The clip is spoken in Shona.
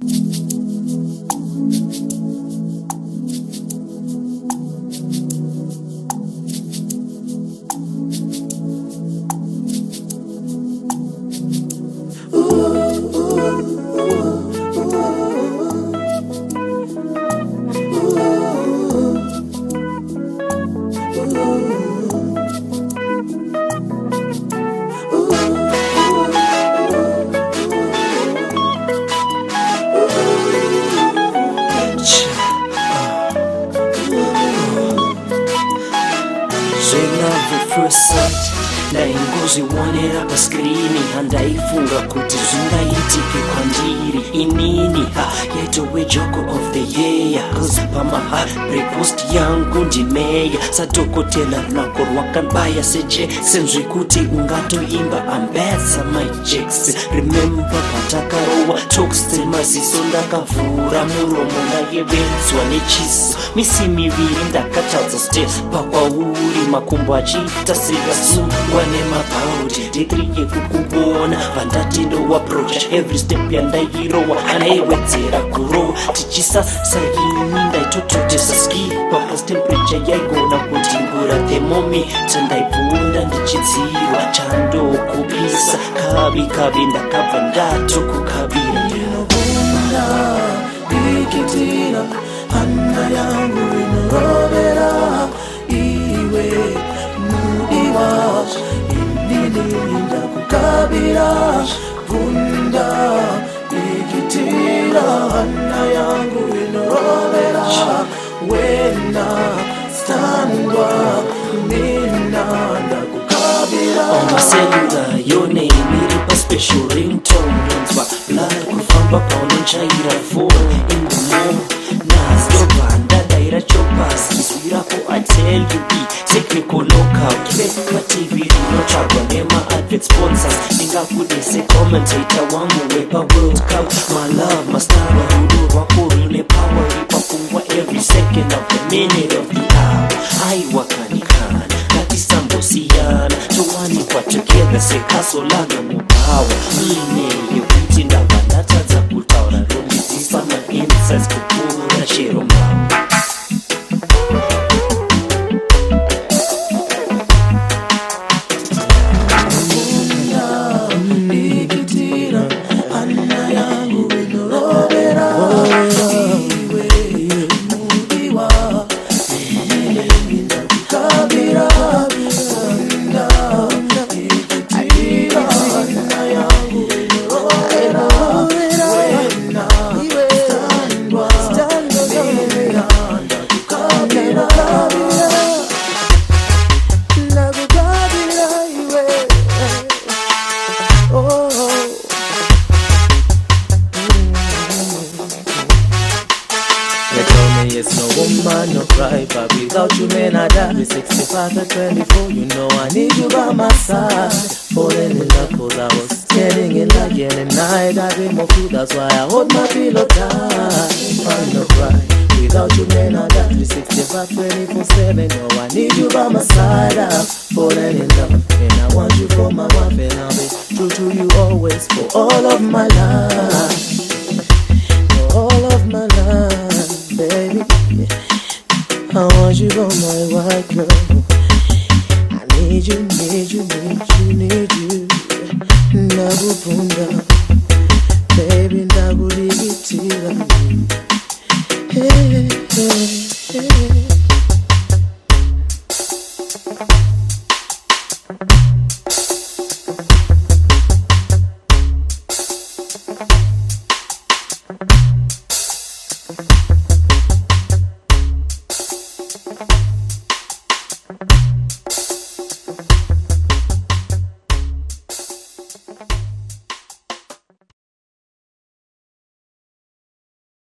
Thank you. first ndaingozvionera pascrini handaifunga kuti zvingaitike kwandiri inini ha yaita wejoko of the year kazi pamahabrepost yangu ndimeya sadhokotera runako rwakabaya sejackson zvekuti ungatoimba ambesa myjacks rememba patakarowa toxemaziso ndakavhura muromo ndayevedzwa nechiso misi miviri ndakat kriste pakwauri makumbo achiita sekasungwa nemabhaudi degri yekukuona vandatindo waprocha every step yandairowa anaiwedzera kurowa tichisasaini ndaitototesaski papastemperature yaigona kutimbura themomi tandaibvunda ndichidzirwa chandokupisa kavi kavi ndakabva ndatokukavira ndinobunda ikitira hana yangu inoroa ndinda kukabira bunda ikitira hana yangu inorovera wenda standwa ndinda ndakukabira amasenda yone imiri paspecial ringtone yonzwa lakufamba paunenchaira fora lube sekekolokakmatv nochagwa nema-advit sponsors ningakunisecommentata wangu wepaworldcup malove masnaba hulu rwakuru nepower ipakungwa every second of the minute of the hour aiwakanikana ngatisambosiyana towanikwa together sekasolana mupower iine yekuti ndabandatadza kutaura nomizisa mainsis But without you, man, I die. With 65 to 24, you know I need you by my side. Falling in love, cause I was getting in love, yeah, and I got in more that's why I hold my pillow tight. I'm not cry. Without you, man, I got 365, 24, 7 No, I need you by my side, I'm falling in love And I want you for my wife And I'll be true to you always For all of my life For all of my life, baby yeah. I want you on my white girl. I need you, need you, need you, need you. Nagupunda, baby, naguligitira. Hey, hey, hey. Thank